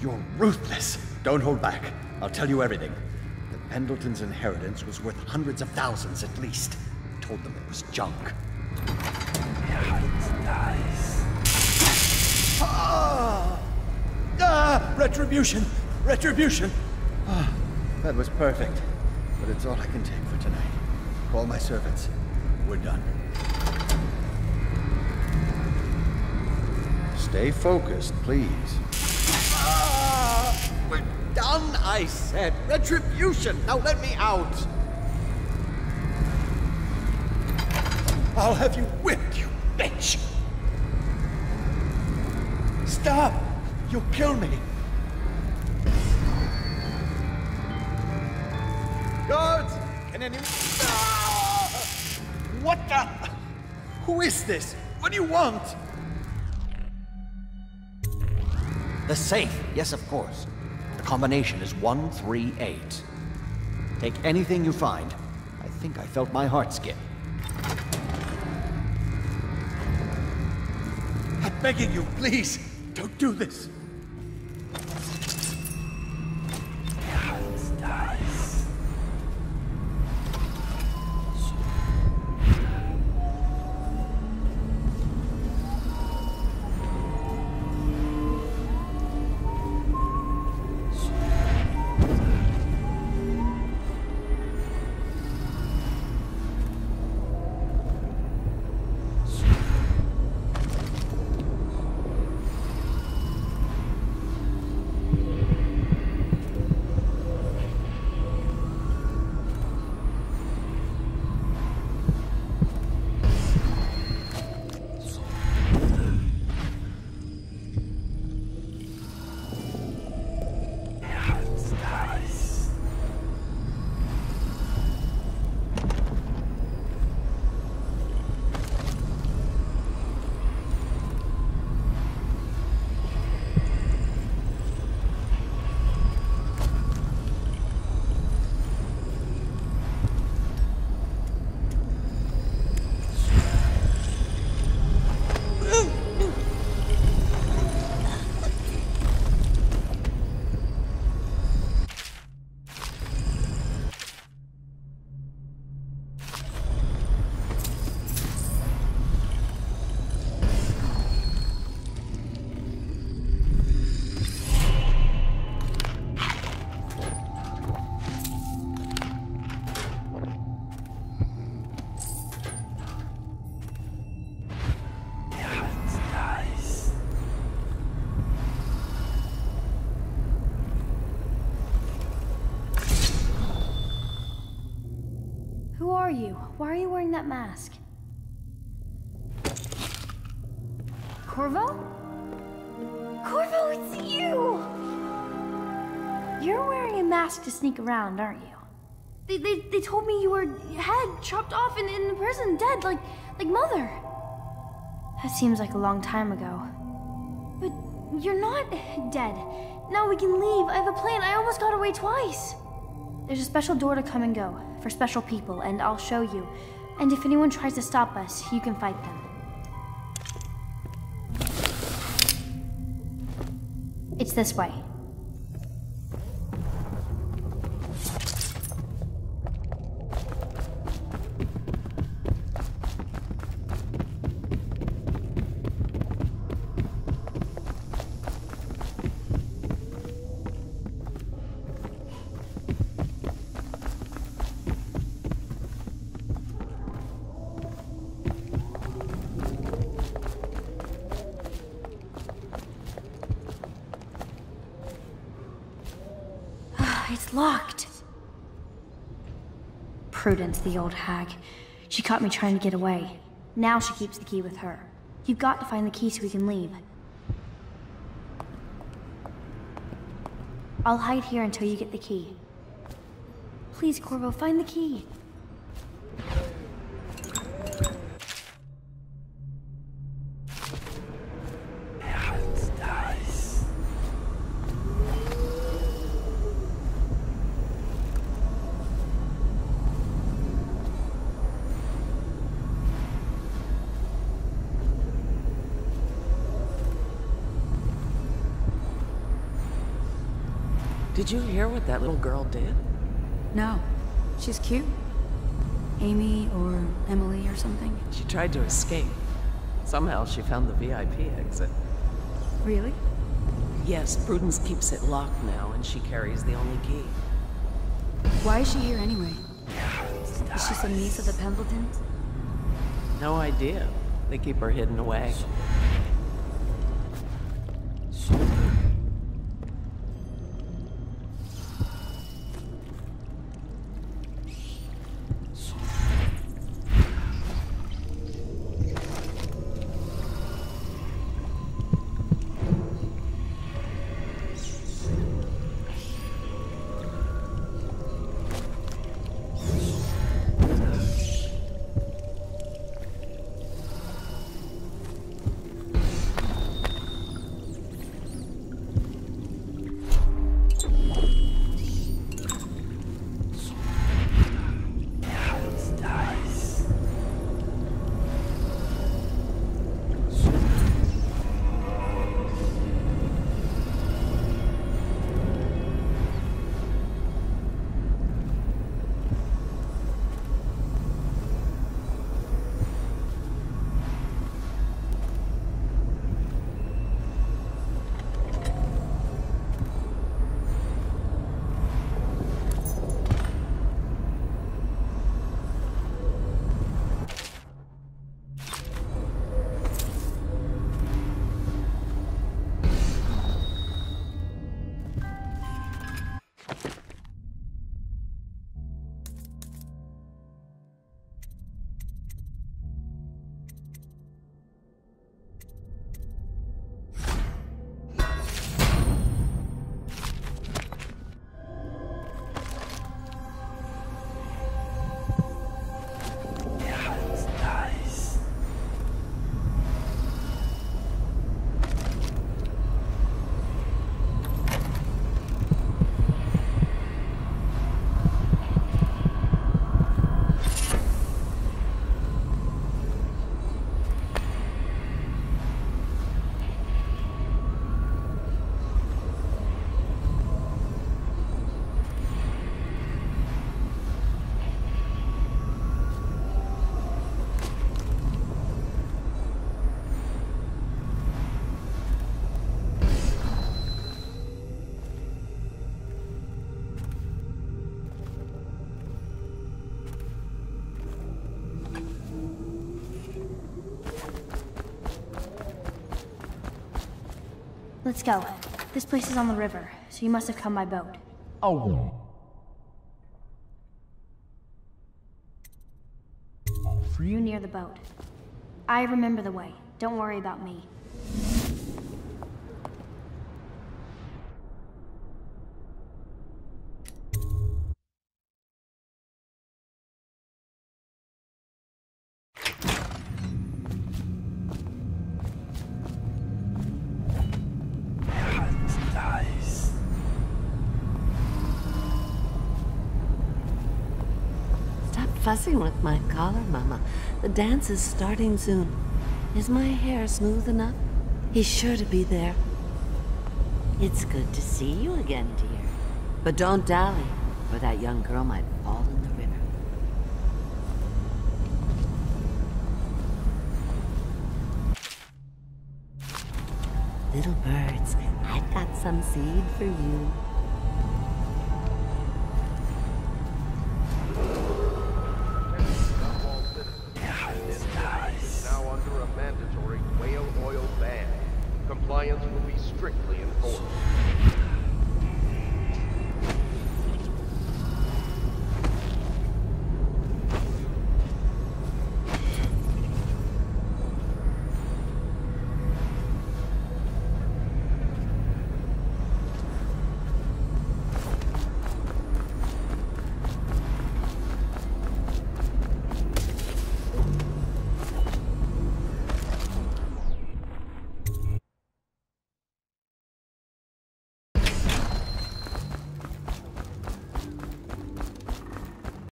You're ruthless. Don't hold back. I'll tell you everything. The Pendleton's inheritance was worth hundreds of thousands at least. I Told them it was junk. Ah! Ah! Retribution! Retribution! Ah, that was perfect. But it's all I can take for tonight. Call my servants. We're done. Stay focused, please. Done, I said. Retribution! Now let me out! I'll have you whipped, you bitch! Stop! You'll kill me! Guards! Can anyone... Ah! What the... Who is this? What do you want? The safe, yes, of course. Combination is 138. Take anything you find. I think I felt my heart skip. I'm begging you, please, don't do this. Who are you? Why are you wearing that mask? Corvo? Corvo, it's you! You're wearing a mask to sneak around, aren't you? They, they, they told me you were head chopped off in, in prison, dead, like, like Mother. That seems like a long time ago. But you're not dead. Now we can leave. I have a plan. I almost got away twice. There's a special door to come and go for special people, and I'll show you. And if anyone tries to stop us, you can fight them. It's this way. It's locked. Prudence, the old hag. She caught me trying to get away. Now she keeps the key with her. You've got to find the key so we can leave. I'll hide here until you get the key. Please, Corvo, find the key. Did you hear what that little girl did? No. She's cute. Amy or Emily or something. She tried to escape. Somehow she found the VIP exit. Really? Yes, Prudence keeps it locked now, and she carries the only key. Why is she here anyway? Is she some niece of the Pendletons? No idea. They keep her hidden away. Let's go. This place is on the river, so you must have come by boat. Oh. You're near the boat. I remember the way. Don't worry about me. Fussing with my collar, Mama. The dance is starting soon. Is my hair smooth enough? He's sure to be there. It's good to see you again, dear. But don't dally, or that young girl might fall in the river. Little birds, I've got some seed for you.